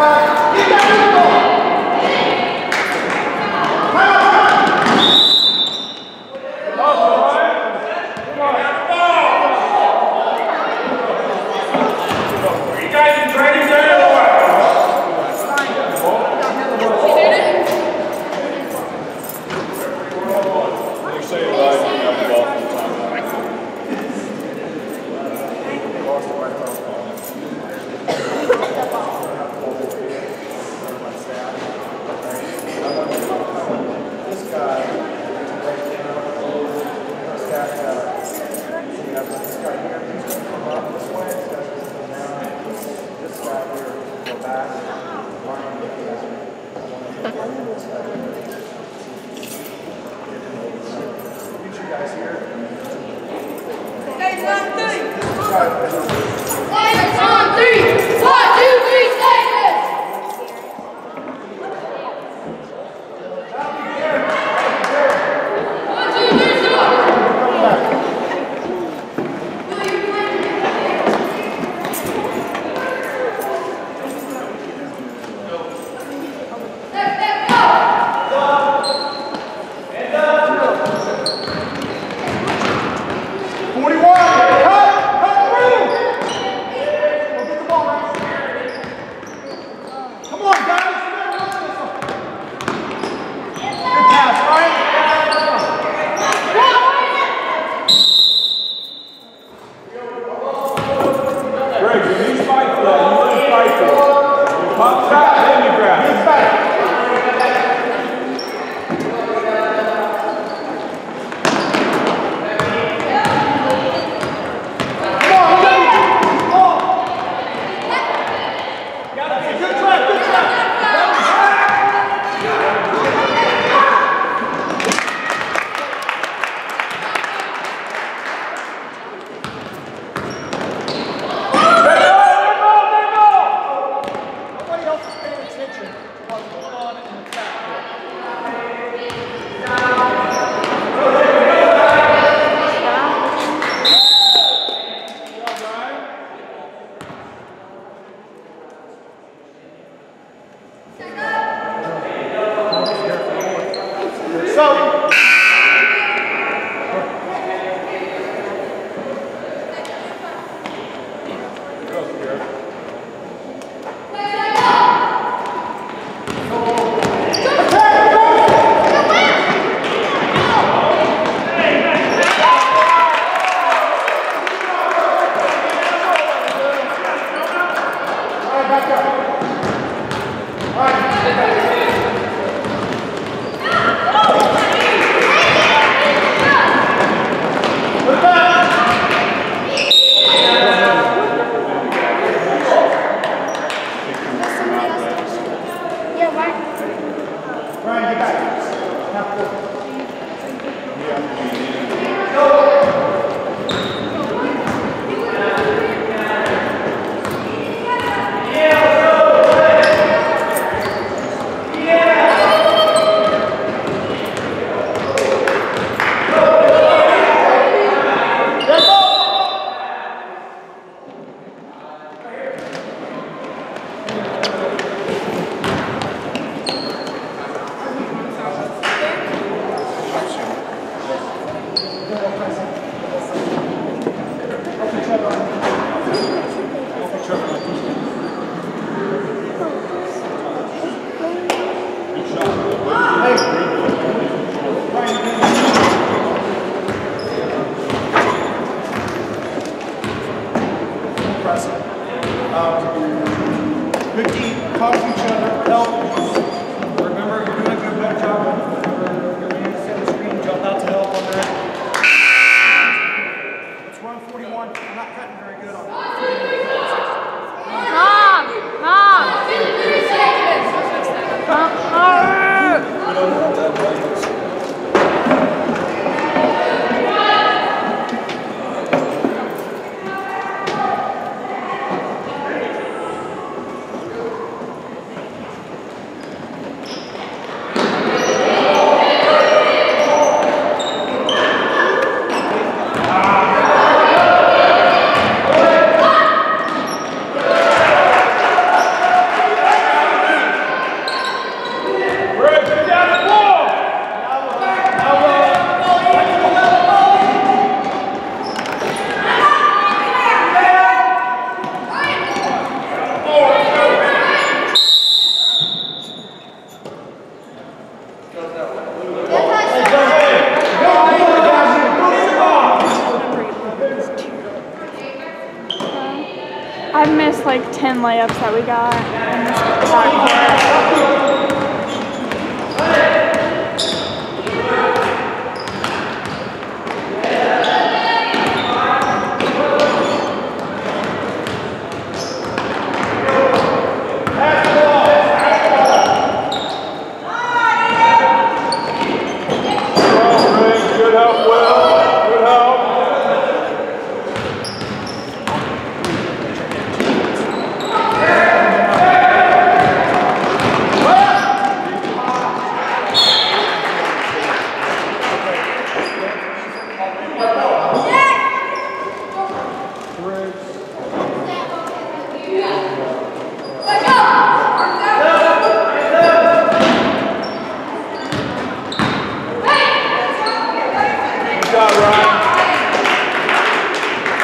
Five. out. Back up. All right. Ricky, talk to each other.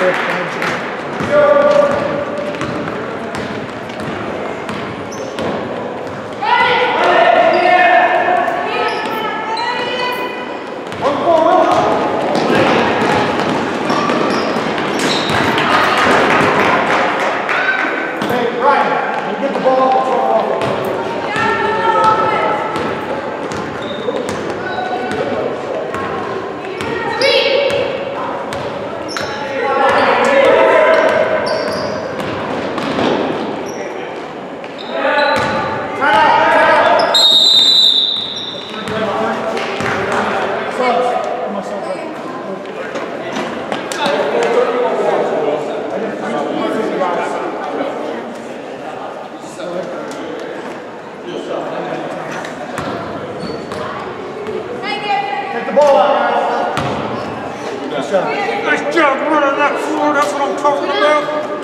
Ryan. Hey, Nice job. Running that floor. That's what I'm talking about.